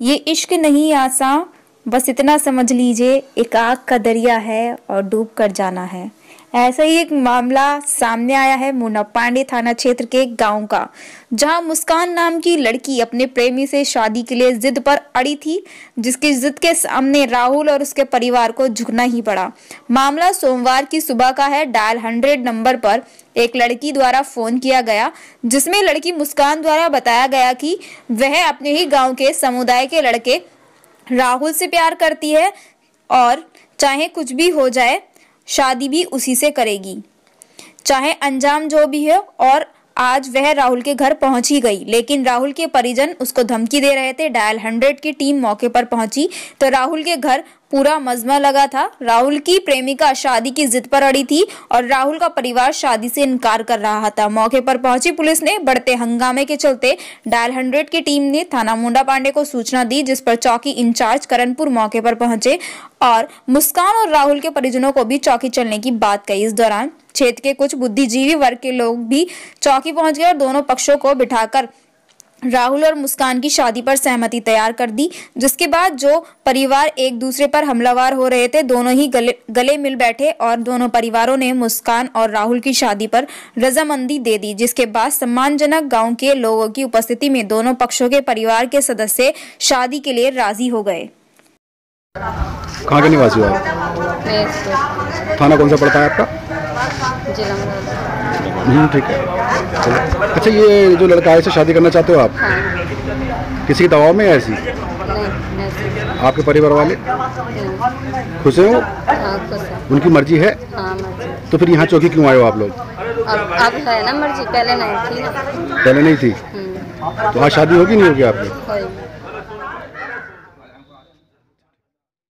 ये इश्क नहीं आसा बस इतना समझ लीजिए, एक आग का दरिया है और डूब कर जाना है। ऐसा ही एक मामला सामने आया है मुन्ना पांडे थाना क्षेत्र के गाँव का, जहाँ मुस्कान नाम की लड़की अपने प्रेमी से शादी के लिए जिद पर अड़ी थी, जिसकी जिद के सामने राहुल और उसके परिवार को झुकना ही पड़ा। मामला सोमवार की सुबह का है, डायल हंड्रेड नंबर पर एक लड़की द्वारा फ़ोन किया गया, जिसमें लड़की मुस्कान द्वारा बताया गया कि वह अपने ही गाँव के समुदाय के लड़के राहुल से प्यार करती है और चाहे कुछ भी हो जाए शादी भी उसी से करेगी। चाहे अंजाम जो भी है, और आज वह राहुल के घर पहुँच ही गई, लेकिन राहुल के परिजन उसको धमकी दे रहे थे। डायल हंड्रेड की टीम मौके पर पहुँची तो राहुल के घर पूरा मजमा लगा था। राहुल की प्रेमिका शादी की जिद पर अड़ी थी और राहुल का परिवार शादी से इनकार कर रहा था। मौके पर पहुँची पुलिस ने बढ़ते हंगामे के चलते डायल हंड्रेड की टीम ने थाना मुंडा पांडे को सूचना दी, जिस पर चौकी इंचार्ज करणपुर मौके पर पहुँचे और मुस्कान और राहुल के परिजनों को भी चौकी चलने की बात कही। इस दौरान क्षेत्र के कुछ बुद्धिजीवी वर्ग के लोग भी चौकी पहुँच गए और दोनों पक्षों को बिठाकर राहुल और मुस्कान की शादी पर सहमति तैयार कर दी जिसके बाद जो परिवार एक दूसरे पर हमलावर हो रहे थे दोनों ही गले गले मिल बैठे और दोनों परिवारों ने मुस्कान और राहुल की शादी पर रजामंदी दे दी जिसके बाद सम्मानजनक गाँव के लोगों की उपस्थिति में दोनों पक्षों के परिवार के सदस्य शादी के लिए राज़ी हो गए। कहाँ के निवासी हो आप? थाना कौन सा पड़ता है आपका? जिला मुरादाबाद हम्म, ठीक है। चलो अच्छा ये जो लड़का है इससे शादी करना चाहते हो आप? हाँ। किसी के दबाव में है ऐसी? आपके परिवार वाले? खुश हैं वो? हाँ उनकी मर्ज़ी है? हाँ मर्ज़ी। तो फिर यहाँ चौकी क्यों आए हो आप लोग? अब अब है ना मर्ज़ी पहले नहीं थी। पहले नहीं थी? हम्म, तो आज शादी होगी नहीं होगी आपकी?